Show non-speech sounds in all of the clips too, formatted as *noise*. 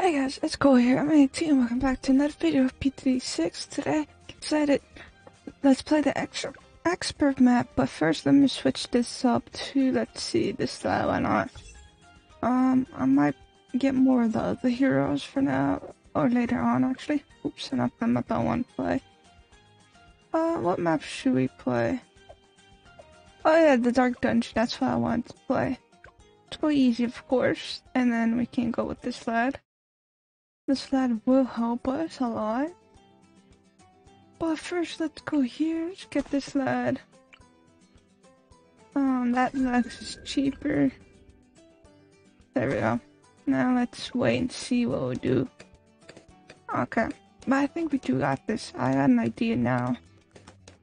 Hey guys, it's Cole here. I'm 18 and welcome back to another video of BTD6. Today, decided let's play the extra expert map, but first let me switch this up to, let's see, this style, why not? Um, I might get more of the other heroes for now, or later on actually. Oops, not the map I want to play. Uh, what map should we play? Oh yeah, the Dark Dungeon, that's what I want to play. Let's go easy, of course, and then we can go with this lad. This lad will help us a lot. But first, let's go here. Let's get this lad. Um, that is cheaper. There we go. Now let's wait and see what we'll do. Okay, but I think we do got this. I got an idea now.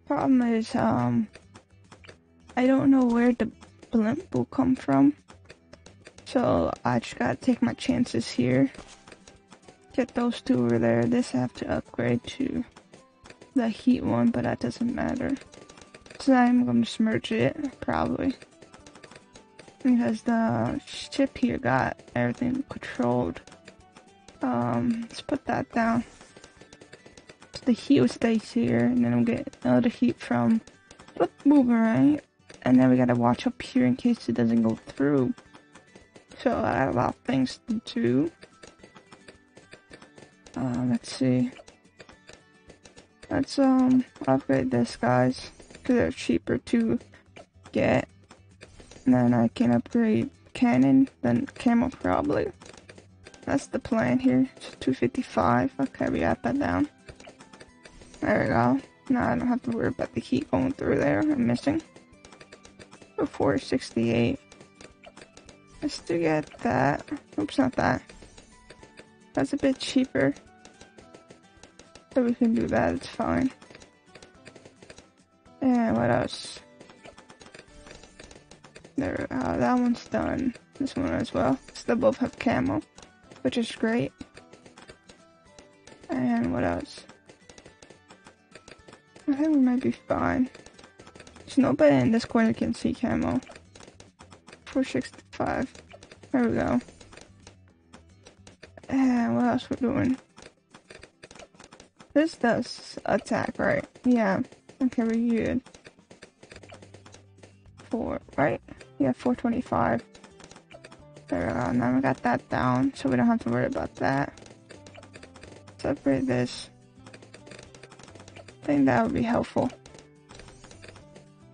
Problem is, um, I don't know where the blimp will come from. So I just gotta take my chances here. Get those two over there. This I have to upgrade to the heat one, but that doesn't matter. So I'm gonna just it, probably. Because the ship here got everything controlled. Um, let's put that down. So the heat will stay here, and then we'll get another heat from the boomerang. And then we gotta watch up here in case it doesn't go through. So I have a lot of things to do. Uh, let's see. Let's um upgrade this guys because they're cheaper to get. And then I can upgrade cannon, then camo probably. That's the plan here. It's 255. Okay, we got that down. There we go. Now I don't have to worry about the heat going through there. I'm missing. 468. Let's to get that. Oops, not that. That's a bit cheaper. So we can do that, it's fine. And what else? There, uh, that one's done. This one as well. So they both have camo, which is great. And what else? I think we might be fine. There's nobody in this corner can see camo. 465. There we go. What else we're doing? This does attack, right? Yeah. Okay, we're good. Four, right? Yeah, 425. There we go. Now we got that down, so we don't have to worry about that. Separate this. I think that would be helpful.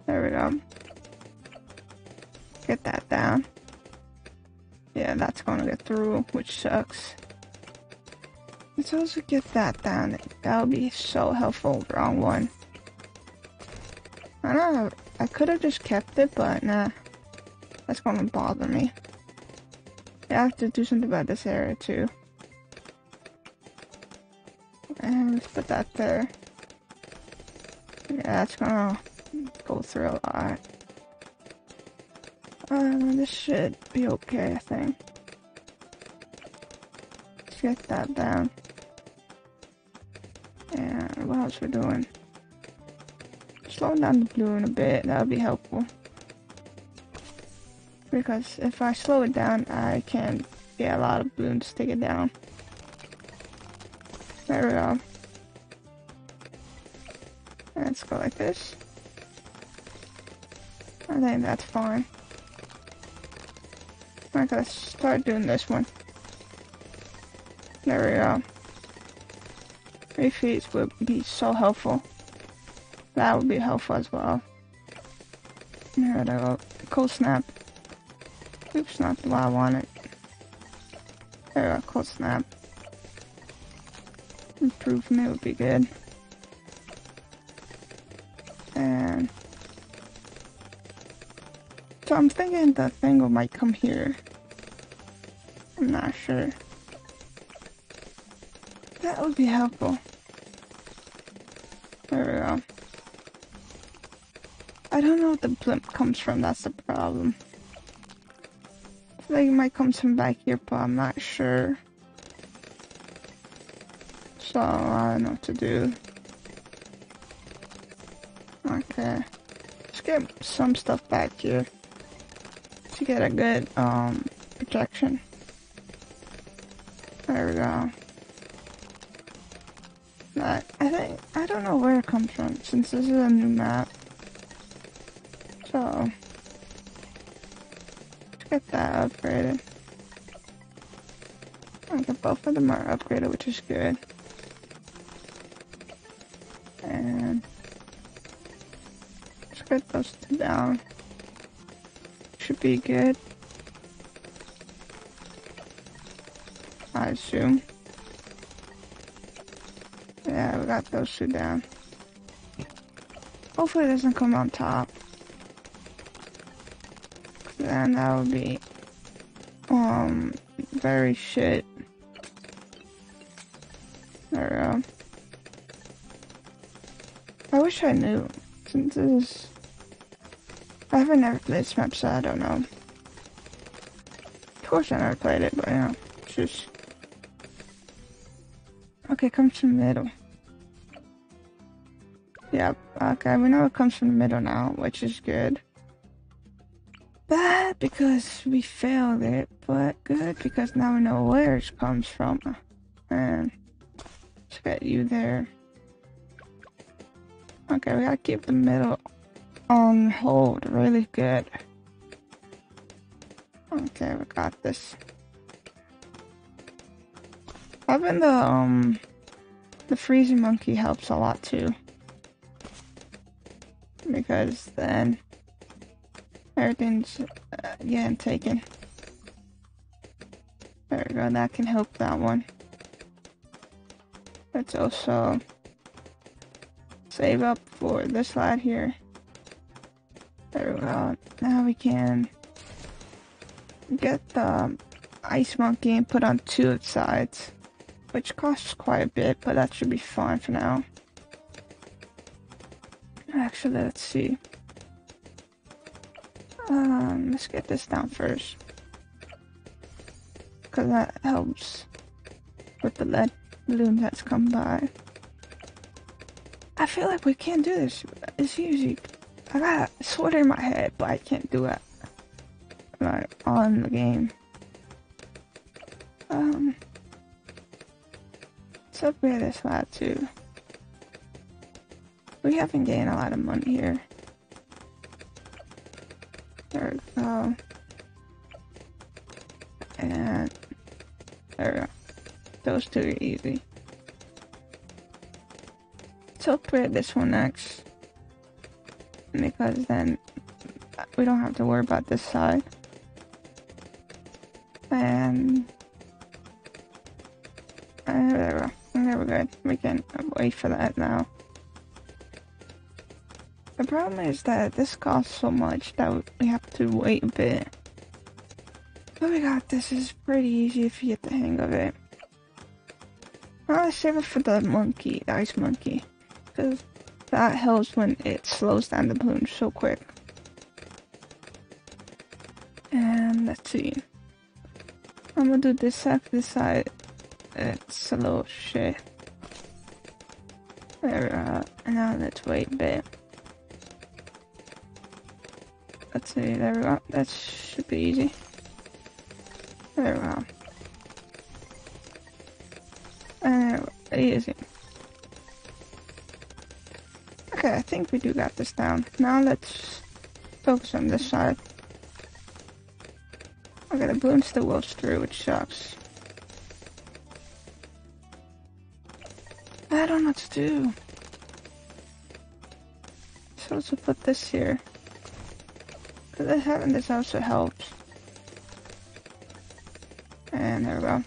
There we go. Get that down. Yeah, that's gonna get through, which sucks. Let's also get that down. That would be so helpful. Wrong one. I don't know. I could have just kept it, but nah. That's gonna bother me. I have to do something about this area too. And let's put that there. Yeah, that's gonna go through a lot. Um, this should be okay, I think. Let's get that down. What else we're doing? Slow down the balloon a bit, that'll be helpful. Because if I slow it down, I can get a lot of balloons to take it down. There we go. Let's go like this. I think that's fine. I'm gonna start doing this one. There we go. Refreeze would be so helpful. That would be helpful as well. There we go. Cold snap. Oops, not what I wanted. There we go, cold snap. Improvement would be good. And so I'm thinking the thing might come here. I'm not sure. That would be helpful. There we go. I don't know what the blimp comes from, that's the problem. I think it might come from back here, but I'm not sure. So, I don't know what to do. Okay. Let's get some stuff back here to get a good um projection. There we go. But I think, I don't know where it comes from since this is a new map. So, let's get that upgraded. I Okay, both of them are upgraded, which is good. And let's get those two down. Should be good. I assume. Yeah, we got those two down. Hopefully it doesn't come on top. Then that would be, um, very shit. There we go. I wish I knew, since this is... I haven't ever played this map, so I don't know. Of course I never played it, but know, it's just... Okay, comes from the middle. Yep, okay, we know it comes from the middle now, which is good. Bad because we failed it, but good because now we know where it comes from. And let's get you there. Okay, we gotta keep the middle on hold really good. Okay, we got this. Having the um the freezing monkey helps a lot too. Because then everything's uh, getting taken. There we go, that can help that one. Let's also save up for this slide here. There we go. Now we can get the ice monkey and put on two of sides, which costs quite a bit, but that should be fine for now. Actually, let's see. Um, let's get this down first. Because that helps with the lead balloon that's come by. I feel like we can't do this. It's easy. I got a sword in my head, but I can't do it. Like, on the game. Um, let's upgrade this lad too. We haven't gained a lot of money here. There uh, we. And there we go. Those two are easy. Let's upgrade this one next. Because then we don't have to worry about this side. And, and there we go. There we go. We can wait for that now. The problem is that this costs so much that we have to wait a bit. But we got this. is pretty easy if you get the hang of it. I'll save it for the monkey, the ice monkey. Because that helps when it slows down the balloon so quick. And let's see. I'm gonna do this side, this side. It's a little shit. There we go. And now let's wait a bit. Let's see, there we go. That should be easy. There we go. And easy. Okay, I think we do got this down. Now let's focus on this side. Okay, the balloon still goes through, which sucks. I don't know what to do. So let's put this here. Having this also helps. And there we go.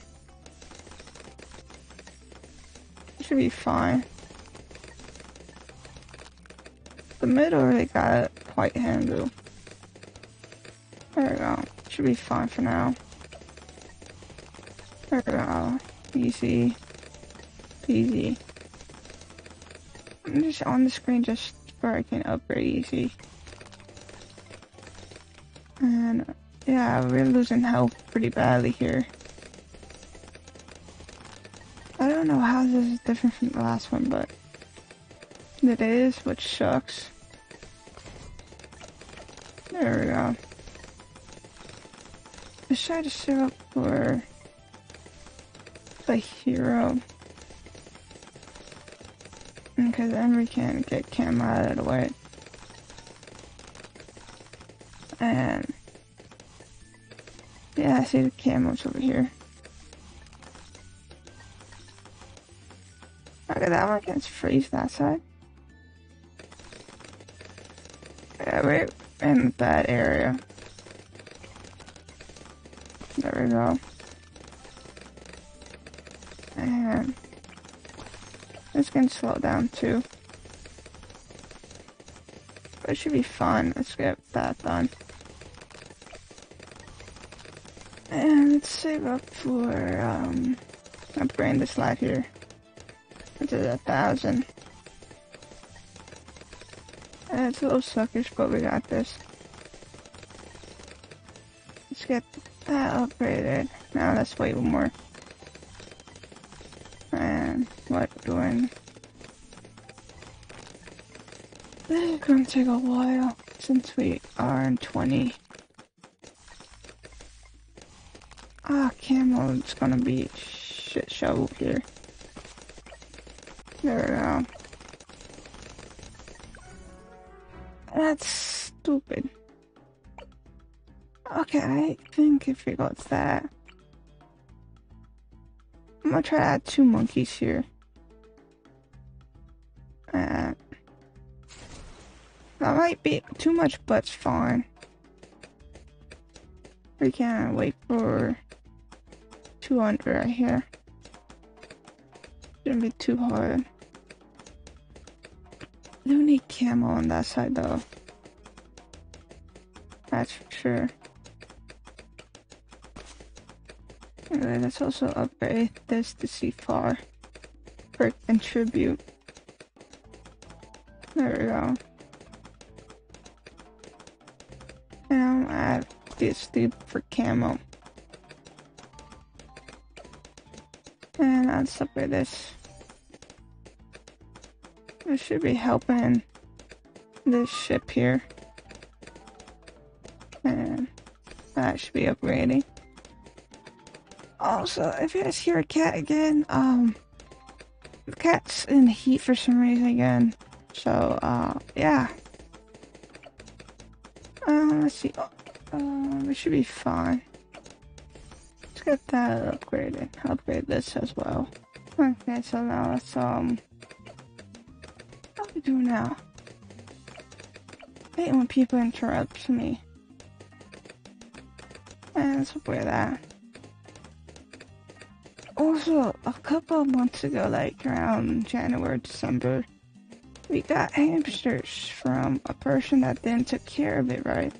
Should be fine. The middle really got it quite handled. There we go. Should be fine for now. There we go. Easy. Easy. I'm just on the screen just where I can upgrade easy. And yeah, we're losing health pretty badly here. I don't know how this is different from the last one, but it is, which sucks. There we go. Let's try to save up for the hero. Because then we can get Cam out of the way. And yeah, I see the camos over here. Look at that one against freeze that side. Yeah, we're in that area. There we go. And this can slow down too. But it should be fun. Let's get that done. And let's save up for um upgrading this light here. Which is a thousand. And it's a little suckish, but we got this. Let's get that upgraded. Now let's wait one more. And what doing? *sighs* This is gonna take a while since we are in 20. Ah, camo, it's gonna be shit show here. There we go. That's stupid. Okay, I think if it goes that. I'm gonna try to add two monkeys here. Uh, that might be too much, but it's fine. We can't wait for 200 right here. Shouldn't be too hard. Do need camo on that side though. That's for sure. Anyway, let's also upgrade this to C4 for contribute. There we go. And I'll add this dude for camo. And let's upgrade this. This should be helping this ship here. And that should be upgrading. Also, if you guys hear a cat again, um, the cat's in heat for some reason again. So, uh, yeah. Uh, let's see. Uh, it should be fine. Get that upgraded. Upgrade this as well. Okay, so now let's, um, what do we do now? I hate when people interrupt me. And let's upgrade that. Also, a couple months ago, like around January, December, we got hamsters from a person that then took care of it, right?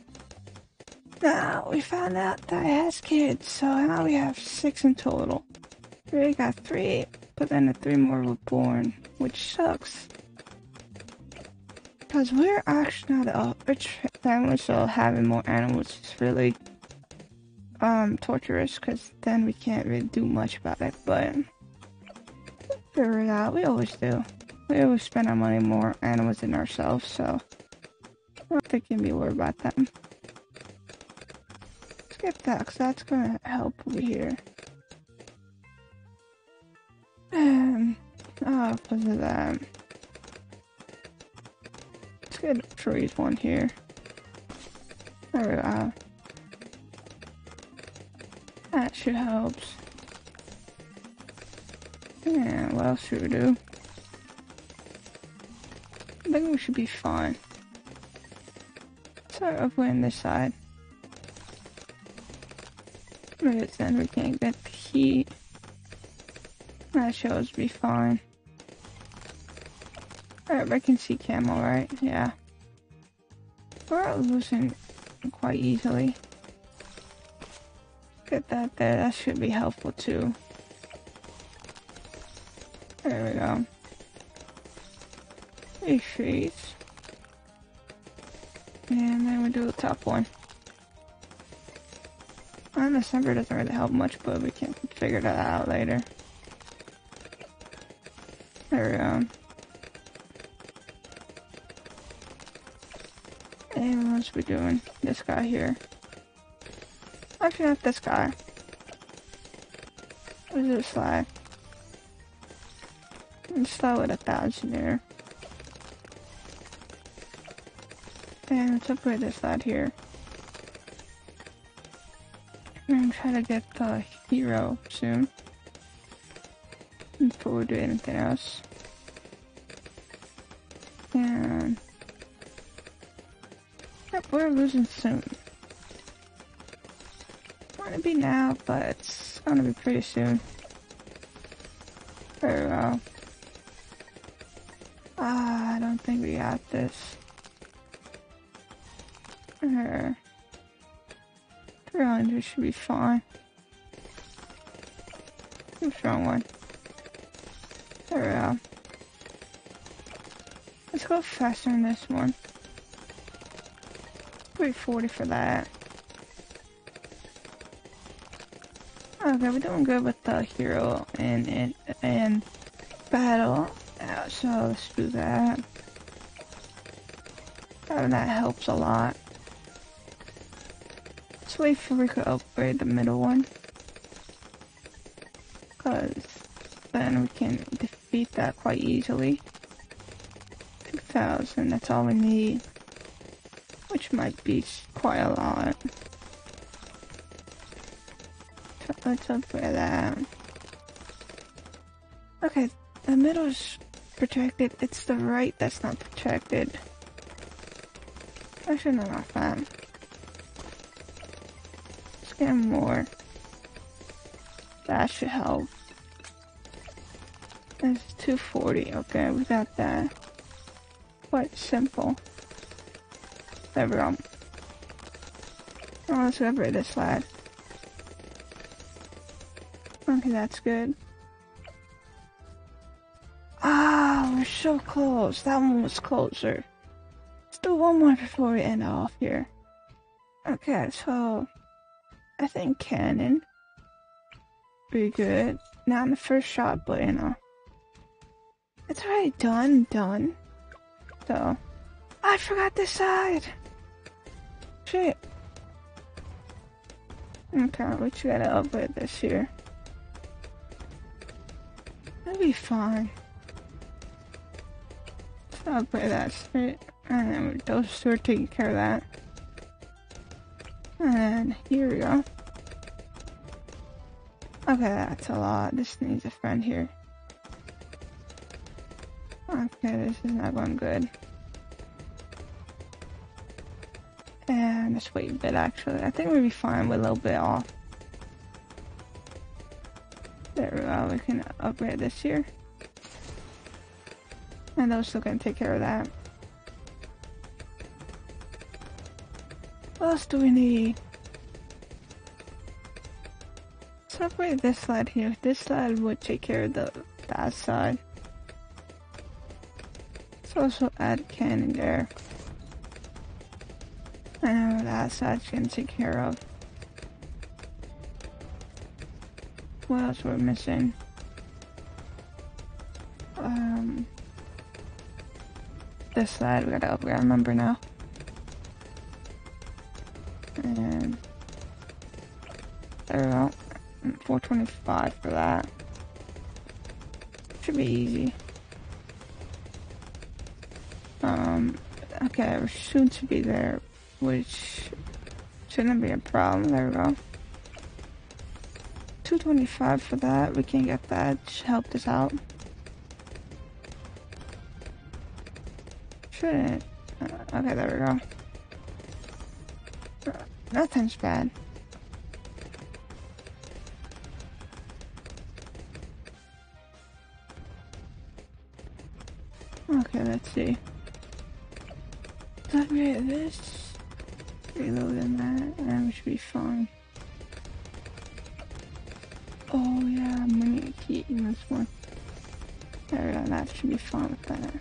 Now, we found out that it has kids, so now we have six in total. We already got three, but then the three more were born, which sucks. Because we're actually not a rich family, so having more animals is really um torturous because then we can't really do much about it but figure it out we always do we always spend our money more animals than ourselves so I don't think you can be worried about that get that because that's gonna help over here and oh because of that let's get a trees one here there we go that should help. Yeah, what else should we do? I think we should be fine. Start upgrading this side. Maybe then get the heat. That shows be fine. Alright, I can see camo, right? Yeah. We're losing quite easily get that there. That should be helpful too. There we go. These sheets. And then we do the top one. And the center doesn't really help much, but we can figure that out later. There we go. And what else we doing? This guy here. Actually, not this guy. What's this like? Let's start with a thousand there. And let's upgrade this lad here. I'm trying to try to get the hero soon. Before we do anything else. And... Yep, we're losing soon. Wanna be now, but it's gonna be pretty soon. Very well. Ah, I don't think we got this. There. 300 should be fine. Too strong one. There we go. Let's go faster in this one. 340 for that. Okay, we're doing good with the hero and and, and battle. So let's do that. Oh, that helps a lot. Let's wait for we could upgrade the middle one. Cause then we can defeat that quite easily. 2000, that's all we need. Which might be quite a lot. So let's upgrade that. Okay, the middle is protected. It's the right that's not protected. I should know off that. Let's more. That should help. That's 240. Okay, we got that. Quite simple. There we go. Oh, let's upgrade this lad. Okay, that's good. Ah, we're so close. That one was closer. Let's do one more before we end off here. Okay, so I think cannon. Pretty good. Not in the first shot, but you know. It's already done, done. So, I forgot this side. Shit. Okay, we just gotta upgrade this here. It'll be fine. Upgrade that straight. And then those two are taking care of that. And here we go. Okay, that's a lot. This needs a friend here. Okay, this is not going good. And let's wait a bit actually. I think we'll be fine with a little bit off. There we go, we can upgrade this here. And those still gonna take care of that. Else do we need? Let's this side here. This side would take care of the that side. Let's also add cannon there. I know that side's gonna take care of. What else we're missing? Um, this side we gotta upgrade. I remember now. 425 for that. Should be easy. Um, okay, soon to be there which shouldn't be a problem. There we go. 225 for that. We can get that. Should help us out. Shouldn't. Uh, okay, there we go. Nothing's bad. Okay, let's see. Upgrade this reload in that, and we should be fine. Oh yeah, I'm gonna get key in this one. There we go, that should be fine with that.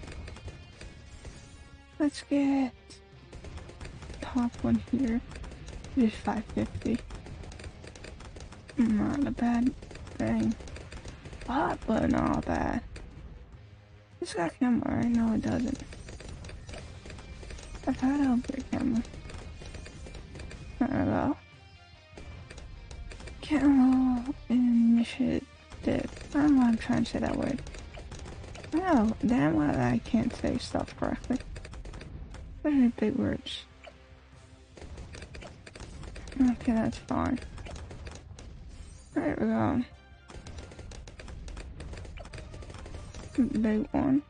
Let's get top one here. It is 550. Not a bad thing. Hot, but not bad. This got camera? No, it doesn't. I've had a upgrade camera. Don't know. Camera did. I don't know why I'm trying to say that word. No, damn well I can't say stuff correctly. Very big words. Okay, that's fine. There we go. Big one.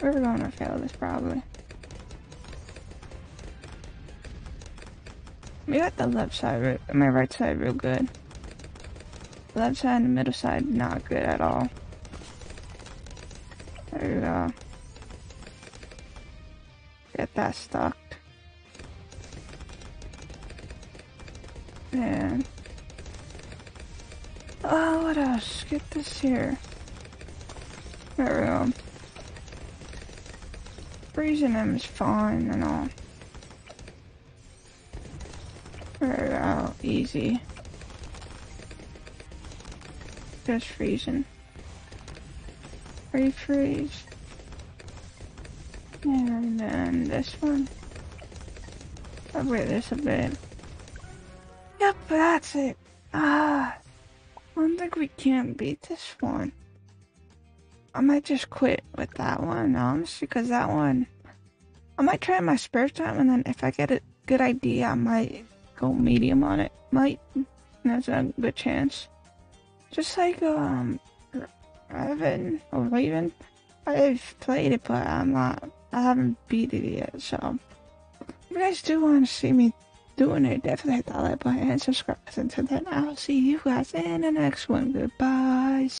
We're gonna fail this probably. We got the left side, my right side real good. The left side and the middle side not good at all. There we go. Get that stuck. And oh, what else? Get this here. There we go. Freezing them is fine and all. We go. Easy. Just freezing. Refreeze. And then this one. I'll this a bit. Yep, that's it. Ah, I don't think we can beat this one. I might just quit with that one, honestly, because that one, I might try my spare time, and then if I get a good idea, I might go medium on it. Might, that's a good chance. Just like, um, Raven or Raven. I've played it, but I'm not. I haven't beat it yet. So, if you guys do want to see me doing it, definitely hit that like button and subscribe. And until then, I'll see you guys in the next one. Goodbye.